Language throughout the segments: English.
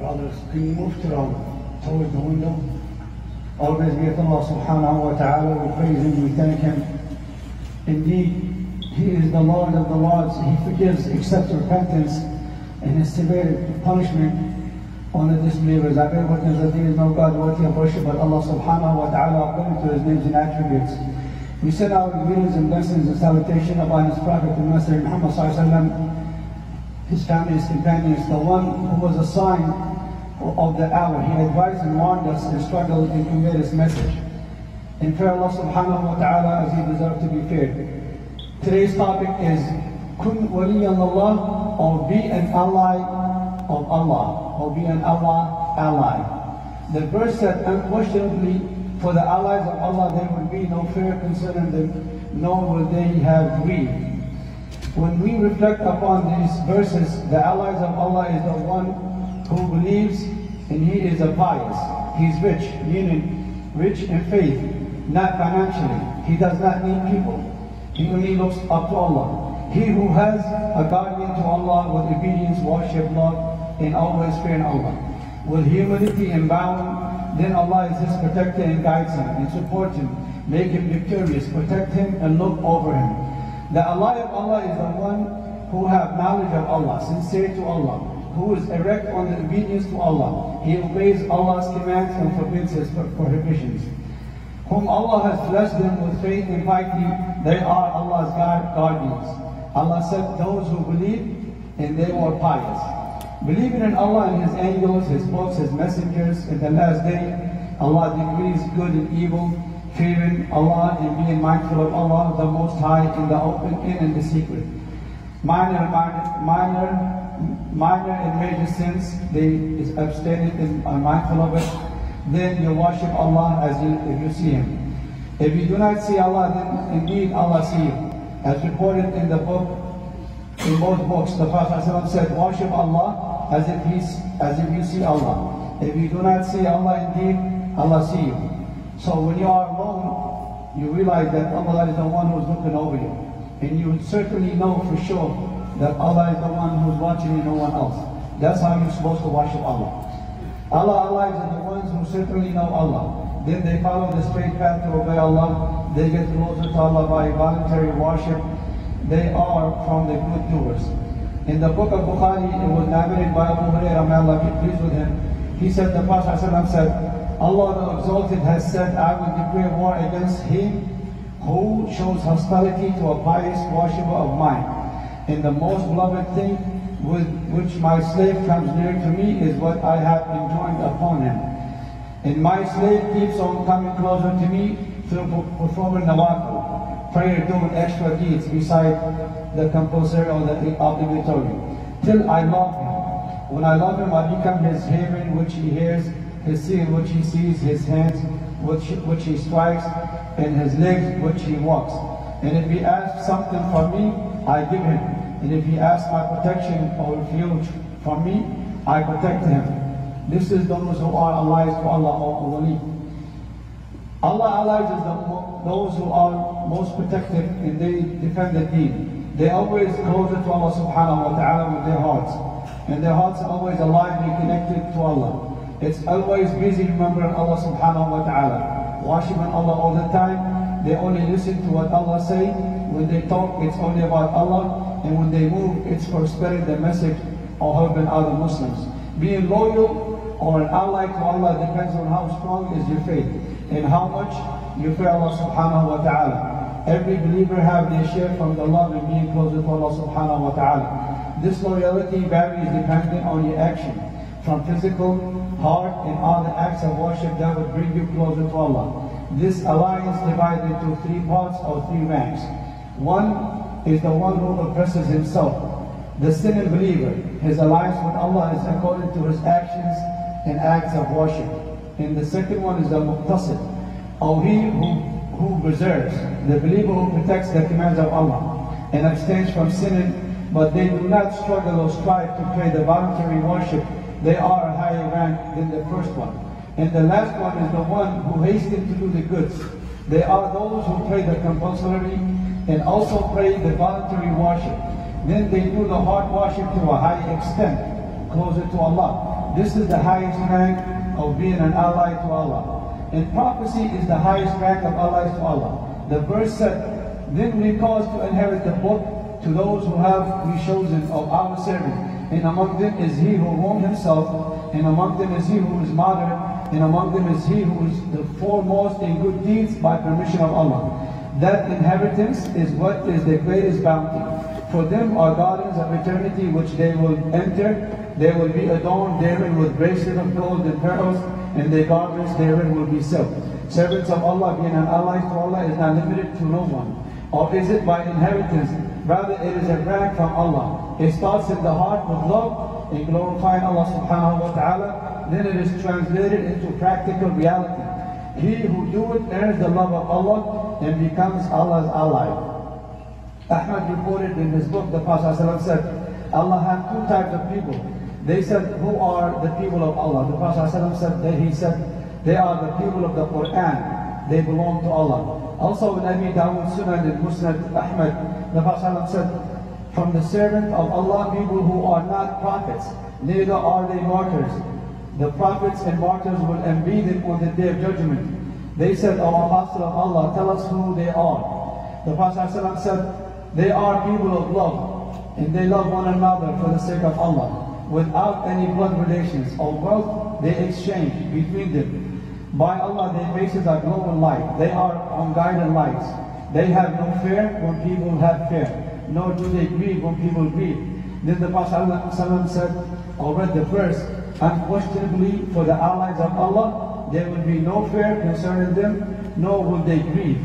Brothers, can you move to the, towards the window? Always be with Allah subhanahu wa ta'ala. We praise Him, we thank Him. Indeed, He is the Lord of the Lords. He forgives, accepts repentance, and His severe punishment on the disbelievers. I bear witness that there is no God worthy of worship but Allah subhanahu wa ta'ala according to His names and attributes. We send our greetings and blessings and salutation upon His Prophet and Master Muhammad his family, his companions, the one who was a sign of the hour. He advised and warned us and struggled and convey his message. And fear Allah subhanahu wa ta'ala as he deserved to be feared. Today's topic is Kun waliyan Allah or be an ally of Allah or be an Allah ally. The verse said unquestionably for the allies of Allah there will be no fear concerning them, nor will they have grief. When we reflect upon these verses, the allies of Allah is the one who believes and he is a pious. He's rich, meaning rich in faith, not financially. He does not need people. He only looks up to Allah. He who has a guardian to Allah with obedience, worship, love, and always fearing Allah. With humility and bowing, then Allah is his protector and guides him and supports him, make him victorious, protect him and look over him. The ally of Allah is the one who have knowledge of Allah, sincere to Allah, who is erect on the obedience to Allah. He obeys Allah's commands and forbids His prohibitions. Whom Allah has blessed them with faith and piety, they are Allah's guardians. Allah said, those who believe and they were pious. Believing in Allah and His angels, His books, His messengers, in the last day, Allah decrees good and evil, fearing Allah and being mindful of Allah, the Most High, in the open and in the secret. Minor, minor, minor, minor and major sins, they is abstaining and are mindful of it. Then you worship Allah as you, if you see Him. If you do not see Allah, then indeed Allah see you. As reported in the book, in both books, the Prophet said, worship Allah as if, he's, as if you see Allah. If you do not see Allah, indeed Allah see you. So when you are alone, you realize that Allah is the one who's looking over you. And you certainly know for sure that Allah is the one who's watching you, no one else. That's how you're supposed to worship Allah. Allah allies are the ones who certainly know Allah. Then they follow the straight path to obey Allah. They get closer to Allah by voluntary worship. They are from the good doers. In the book of Bukhari, it was narrated by Abu Hurairah, may Allah be pleased with him. He said, the Prophet said, Allah the Exalted has said, I will declare war against him who shows hostility to a pious worshipper of mine. And the most beloved thing with which my slave comes near to me is what I have enjoined upon him. And my slave keeps on coming closer to me through performing nawafil, prayer, doing extra deeds beside the compulsory or the obligatory, till I love him. When I love him, I become his hearing, which he hears, his seeing which he sees, his hands which, which he strikes, and his legs which he walks. And if he asks something from me, I give him. And if he asks my protection or refuge from me, I protect him. This is those who are allies to Allah wali. Allah allies is those who are most protected and they defend the deen. They always closer to Allah subhanahu wa ta'ala with their hearts. And their hearts are always alive and connected to Allah. It's always busy remembering Allah subhanahu wa ta'ala. Worshiping Allah all the time. They only listen to what Allah say. When they talk, it's only about Allah. And when they move, it's for spreading the message or helping other Muslims. Being loyal or an ally to Allah depends on how strong is your faith and how much you fear Allah subhanahu wa ta'ala. Every believer have their share from the love and being closer to Allah subhanahu wa ta'ala. This loyalty varies depending on your action, from physical, heart, and other acts of worship that would bring you closer to Allah. This alliance divided into three parts or three ranks. One is the one who oppresses himself, the sinning believer. His alliance with Allah is according to his actions and acts of worship. And the second one is the muqtasid, or he who, who preserves, the believer who protects the commands of Allah and abstains from sinning, but they do not struggle or strive to pray the voluntary worship. They are a higher rank than the first one. And the last one is the one who hastens to do the goods. They are those who pray the compulsory and also pray the voluntary worship. Then they do the heart worship to a high extent, closer to Allah. This is the highest rank of being an ally to Allah. And prophecy is the highest rank of allies to Allah. The verse said, Then we cause to inherit the book to those who have we chosen of our servants. And among them is he who wronged himself, and among them is he who is moderate, and among them is he who is the foremost in good deeds by permission of Allah. That inheritance is what is the greatest bounty. For them are gardens of eternity which they will enter. They will be adorned therein with bracelets of gold and pearls, and their garments therein will be silk. Servants of Allah being an ally to Allah is not limited to no one. Or is it by inheritance? Rather, it is a rank from Allah. It starts in the heart with love and glorifying Allah subhanahu wa ta'ala. Then it is translated into practical reality. He who do it earns the love of Allah and becomes Allah's ally. Ahmad reported in his book, the Prophet said, Allah had two types of people. They said, who are the people of Allah? The Prophet said, that he said, they are the people of the Quran. They belong to Allah. Also in Abi Dawud Sunan and Musnad Ahmad, the Prophet said, from the servant of Allah, people who are not prophets, neither are they martyrs. The prophets and martyrs will envy them on the day of judgment. They said, oh, O Apostle of Allah, tell us who they are. The Prophet said, they are people of love, and they love one another for the sake of Allah. Without any blood relations or wealth, they exchange between them. By Allah, their faces are glowing light. They are on guided lights. They have no fear when people have fear, nor do they grieve when people grieve. Then the Prophet said, or read the verse, unquestionably for the allies of Allah, there will be no fear concerning them, nor will they grieve.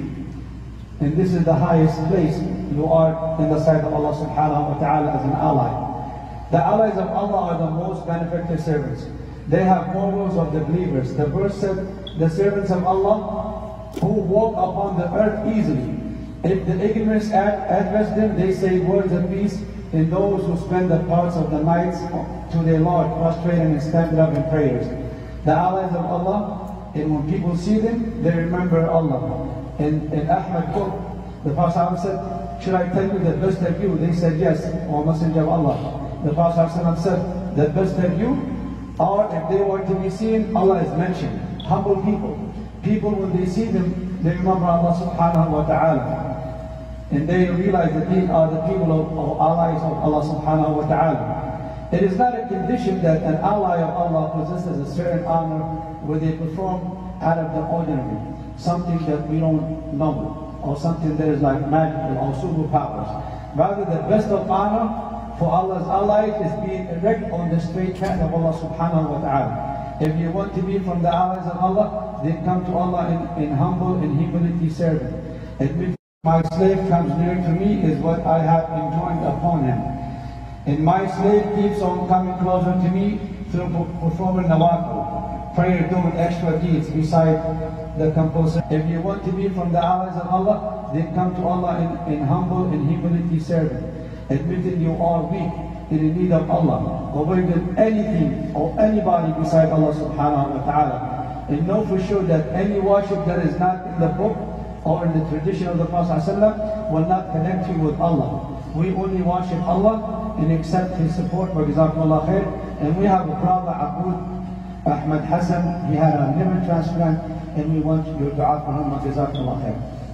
And this is the highest place you are in the sight of Allah subhanahu wa ta'ala as an ally. The allies of Allah are the most benefactor servants. They have morals of the believers. The verse said, the servants of Allah who walk upon the earth easily. If the ignorance address them, they say words of peace. And those who spend the parts of the nights to their Lord, prostrating and standing up in prayers. The allies of Allah, and when people see them, they remember Allah. And, and Ahmad quote, the Prophet said, should I tell you the best of you? They said, yes, O Messenger of Allah. The Prophet said, the best of you are, if they were to be seen, Allah is mentioned. Humble people. People, when they see them, they remember Allah subhanahu wa ta'ala. And they realize that these are the people of, of allies of Allah subhanahu wa ta'ala. It is not a condition that an ally of Allah possesses a certain honor where they perform out of the ordinary, something that we don't know or something that is like magical or superpowers. Rather, the best of honor for Allah's allies is being erect on the straight path of Allah subhanahu wa ta'ala. If you want to be from the allies of Allah, then come to Allah in, in humble and humility serving. Admit my slave comes near to me is what I have enjoined upon him. And my slave keeps on coming closer to me through performing nawafil, prayer doing extra deeds beside the compulsory. If you want to be from the allies of Allah, then come to Allah in, in humble and humility serving, admitting you are weak and in need of Allah, avoiding anything or anybody beside Allah subhanahu wa ta'ala. And know for sure that any worship that is not in the book or in the tradition of the Prophet ﷺ will not connect you with Allah. We only worship Allah and accept His support, for Jazakumullah khair. And we have a brother, Abud Ahmad Hassan. He had a liver transplant and we want your dua for him. Jazakallah khair.